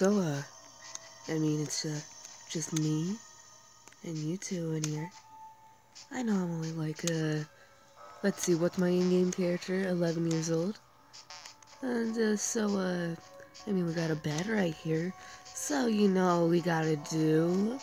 So, uh, I mean, it's, uh, just me and you two in here. I normally like, uh, let's see, what's my in-game character? 11 years old. And, uh, so, uh, I mean, we got a bed right here. So, you know we gotta do?